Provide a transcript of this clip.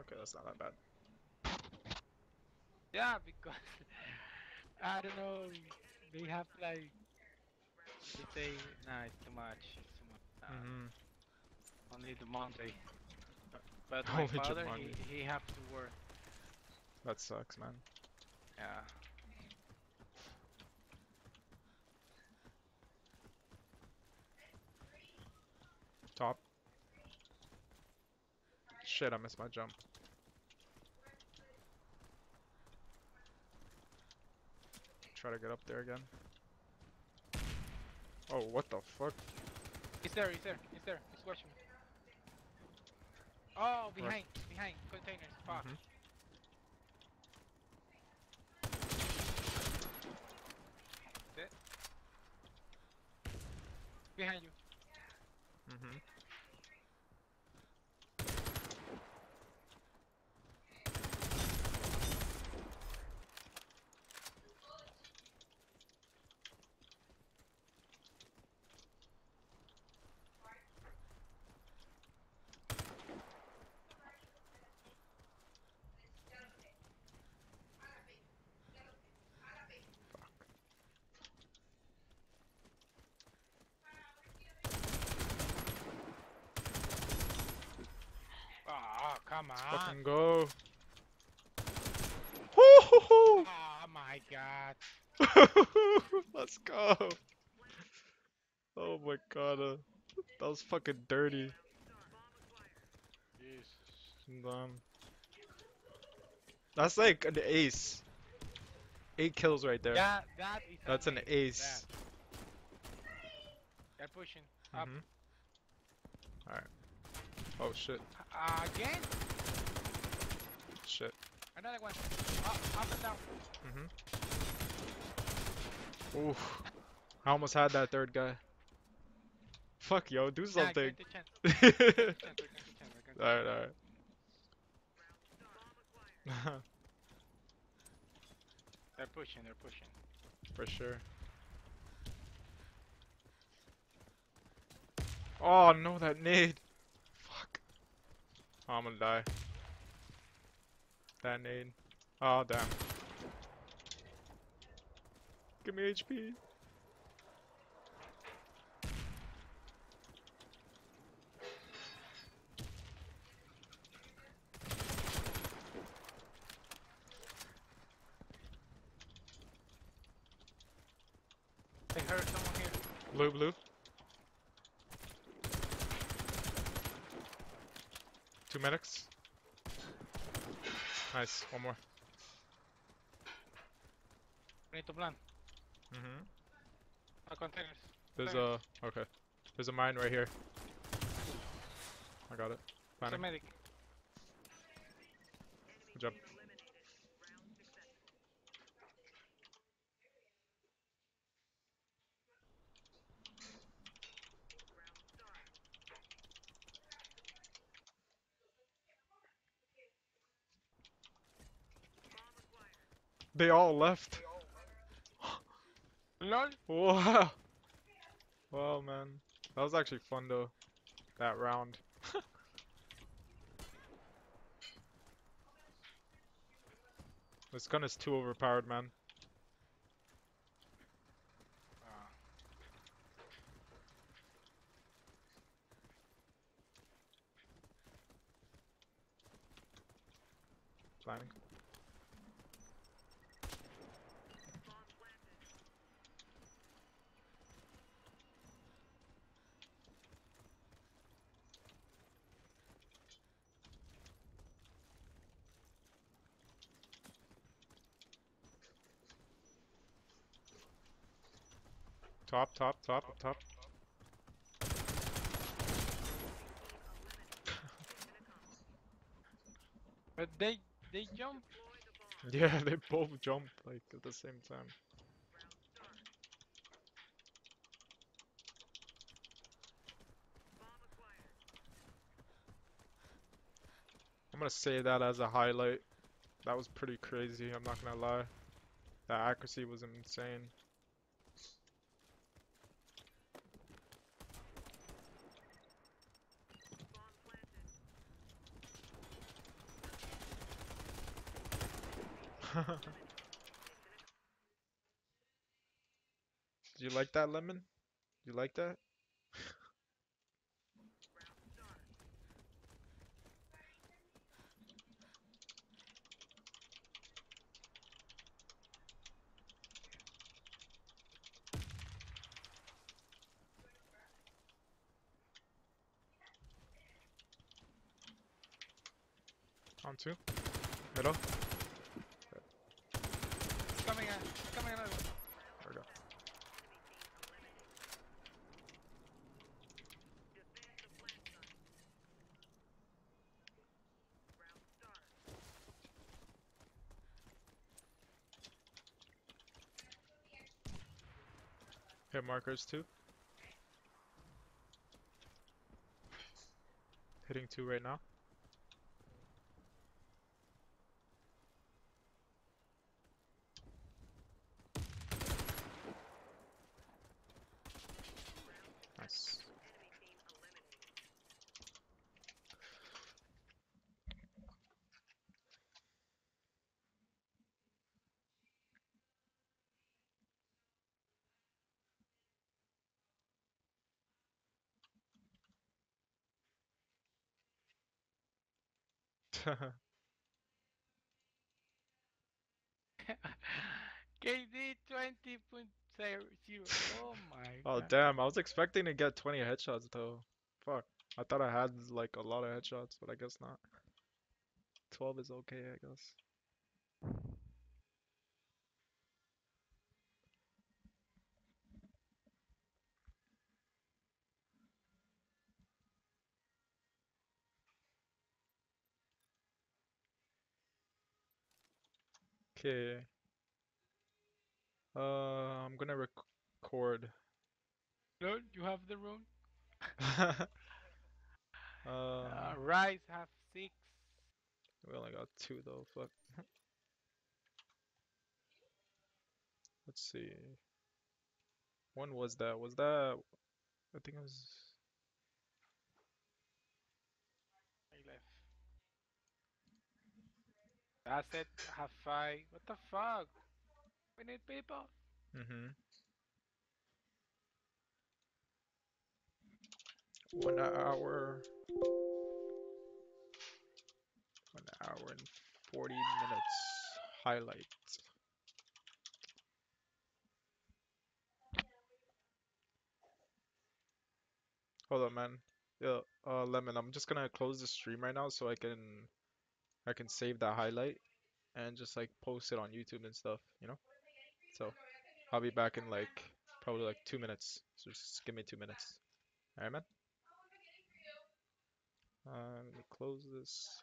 okay, that's not that bad. Yeah, because I don't know. They have like they say, nah, it's too much. It's too much. Nah, hmm Only the Monday. But my Only father, he, he have to work. That sucks, man. Yeah. Top. Shit, I missed my jump. Try to get up there again. Oh, what the fuck? He's there. He's there. He's there. He's watching me. Oh, behind, behind containers. Fuck. Mhm. Dead. Behind you. Mm-hmm. Oh, come on. Fucking go. Oh my god. Let's go. Oh my god, uh, that was fucking dirty. Jesus. Damn. That's like an ace. Eight kills right there. Yeah, that is That's an ace. that. They're pushing. Up. Mhm. Alright. Oh shit. Uh, again? Shit. Another one. Up, up and down. Mm-hmm. Oof. I almost had that third guy. Fuck yo, do something. get the chance. Get the chance, we're going to chance, we're going to alright, alright. They're pushing, they're pushing. For sure. Oh no, that nade. Fuck. Oh, I'm gonna die. That nade. Oh damn. Give me HP. I heard someone here. Blue, blue. Two medics. Nice. One more. We need to plan. Mm-hmm. Uh, containers. There's Containers. a okay. There's a mine right here. I got it. Planning. medic. Good job. They all left. LOL. Wow. Wow, man. That was actually fun though. That round. this gun is too overpowered, man. Ah. Planning. Top, top, top, up top. But they they jump. Yeah, they both jump like at the same time. I'm gonna say that as a highlight. That was pretty crazy, I'm not gonna lie. That accuracy was insane. Do you like that lemon? You like that? On two. Middle. Coming in. Coming in. There we go. Hit markers too. Hitting two right now. Nice. KD 20.0. Oh my god! Oh god. damn, I was expecting to get 20 headshots though. Fuck. I thought I had like a lot of headshots, but I guess not. 12 is okay, I guess. Okay. Uh, I'm gonna rec- record. Lord, you have the rune? Um, Uh, Rise have six. we only got two though, fuck. Let's see. When was that? Was that? I think it was. I left. That's it. Have five. What the fuck? We need people. Mm-hmm. One hour. One hour and 40 minutes. Highlight. Hold on, man. Yeah, uh, Lemon, I'm just gonna close the stream right now so I can I can save that highlight and just like post it on YouTube and stuff, you know? So I'll be back in like probably like two minutes. So just give me two minutes. Alright, man? Uh, me close this.